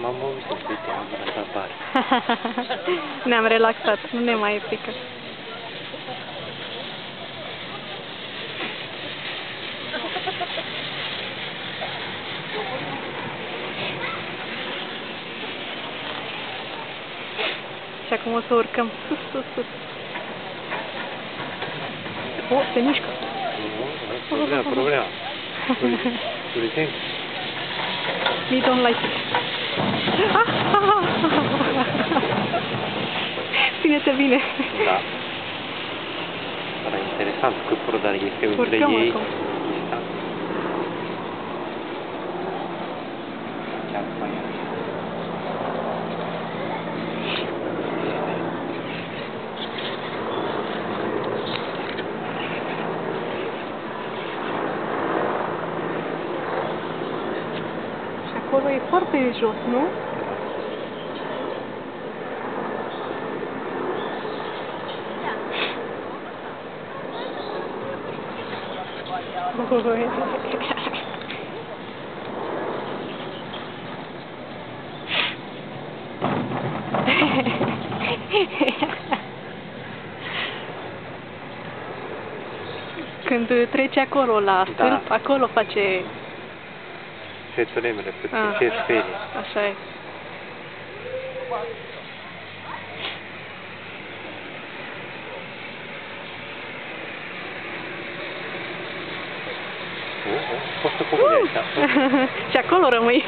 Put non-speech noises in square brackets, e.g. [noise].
M-am obișnuit, uite, am la bar. Ne-am relaxat, nu ne mai e frică. Și acum o să urcăm sus, sus, sus. O, se mișcă. Nu, nu, problema, problema. Tu le senti? Me don't like it. [laughs] Ține-te bine. Da. Era interesant că dar este între Urcăm ei. acum. Da. Chiar mai e. Și acolo e foarte jos, nu? Când trece acolo la Da. stâlp, acolo face... Ce tremure, puțin, Ah. ce sperie. Așa e. Oh, oh, poți să cobori aici. Și acolo rămâi.